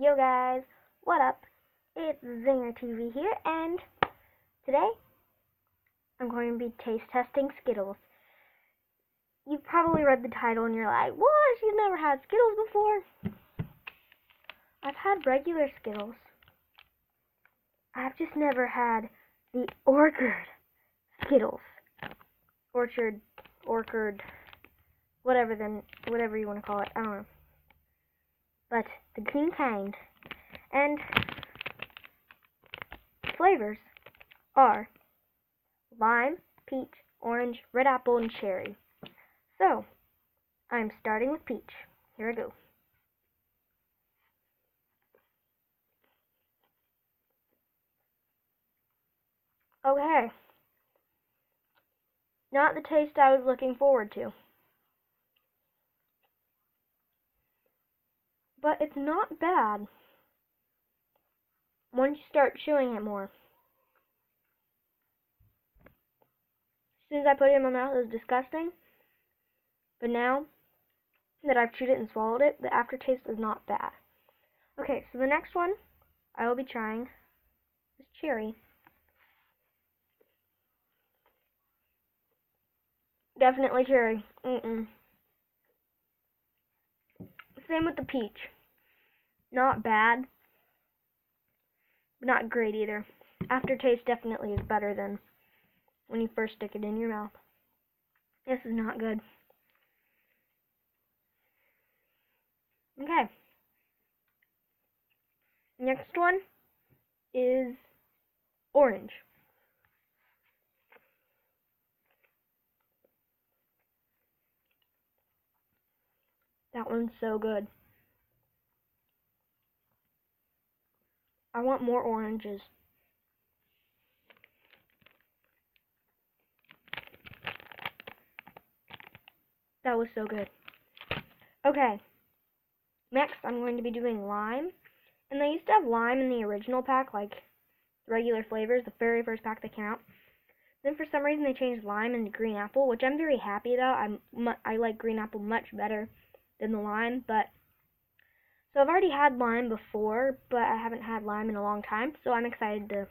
Yo guys, what up? It's Zinger TV here, and today I'm going to be taste testing Skittles. You've probably read the title and you're like, what? You've never had Skittles before? I've had regular Skittles. I've just never had the Orchard Skittles. Orchard, Orchard, whatever then, whatever you want to call it. I don't know but the green kind. And flavors are lime, peach, orange, red apple, and cherry. So, I'm starting with peach. Here I go. Okay. Not the taste I was looking forward to. But it's not bad once you start chewing it more. As soon as I put it in my mouth, it was disgusting. But now that I've chewed it and swallowed it, the aftertaste is not bad. Okay, so the next one I will be trying is cherry. Definitely cherry. Mm-mm. Same with the peach. Not bad, not great either. Aftertaste definitely is better than when you first stick it in your mouth. This is not good. Okay. Next one is orange. That one's so good. I want more oranges. That was so good. Okay. Next, I'm going to be doing lime. And they used to have lime in the original pack, like regular flavors, the very first pack that came out. Then for some reason they changed lime into green apple, which I'm very happy about. I'm I like green apple much better than the lime, but so I've already had lime before, but I haven't had lime in a long time, so I'm excited to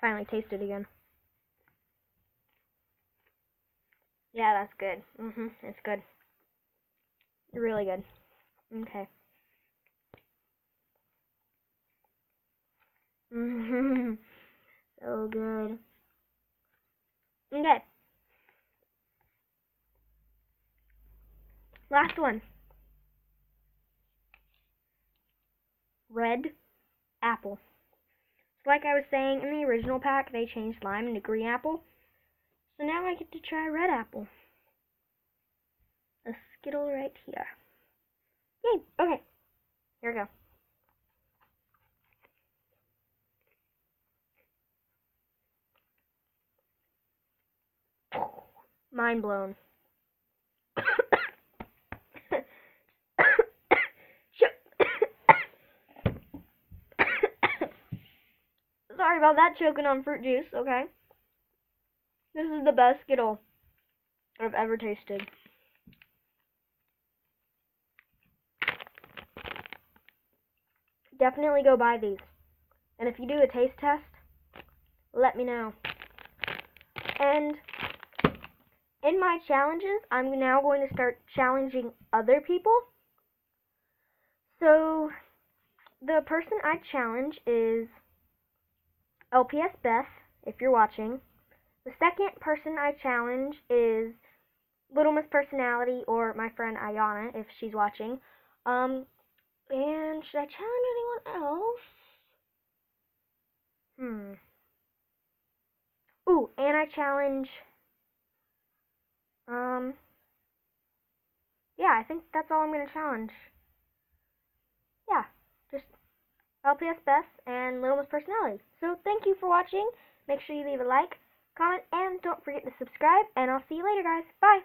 finally taste it again. Yeah, that's good. Mhm, it's good. Really good. Okay. Mhm. so good. Okay. Last one. Red apple. So Like I was saying, in the original pack, they changed lime into green apple. So now I get to try red apple. A Skittle right here. Yay! Okay. Here we go. Mind blown. Sorry about that choking on fruit juice, okay? This is the best Skittle I've ever tasted. Definitely go buy these. And if you do a taste test, let me know. And in my challenges, I'm now going to start challenging other people. So, the person I challenge is LPS Beth, if you're watching. The second person I challenge is Little Miss Personality or my friend Ayana, if she's watching. Um, and should I challenge anyone else? Hmm. Ooh, and I challenge. Um. Yeah, I think that's all I'm gonna challenge. Yeah, just LPS Beth, and Little Miss Personality. So thank you for watching. Make sure you leave a like, comment, and don't forget to subscribe. And I'll see you later, guys. Bye.